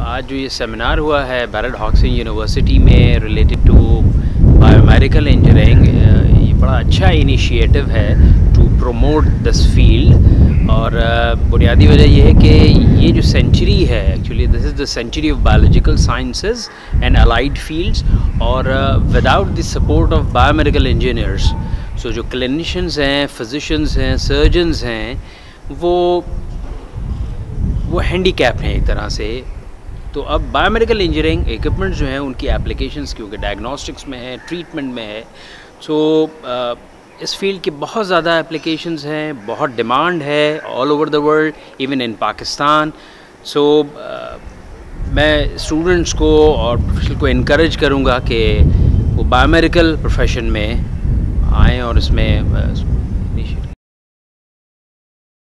आज जो ये सेमिनार हुआ है बैरड हॉक्सिंग यूनिवर्सिटी में रिलेटेड टू बायोमेडिकल इंजीनियरिंग ये बड़ा अच्छा इनिशिएटिव है टू प्रमोट दिस फ़ील्ड और बुनियादी वजह ये है कि ये जो सेंचुरी है actually this is the century of biological sciences and allied fields और without the support of biomedical engineers so जो क्लिनिशंस हैं फिजिशंस हैं सर्जन्स हैं, वो वो हैंडीकैप हैं एक तरह से। तो अब बायोमेडिकल इंजीनियरिंग इक्विपमेंट जो हैं उनकी एप्लीकेशंस क्योंकि डायग्नोस्टिक्स में है ट्रीटमेंट में है। सो so, इस फ़ील्ड की बहुत ज़्यादा एप्लीकेशंस हैं बहुत डिमांड है all over the world even in Pakistan so मैं स्टूडेंट्स को और प्रोफेशनल को इनक्रेज करूँगा कि वो बायोमेडिकल प्रोफेशन में आएँ और इसमें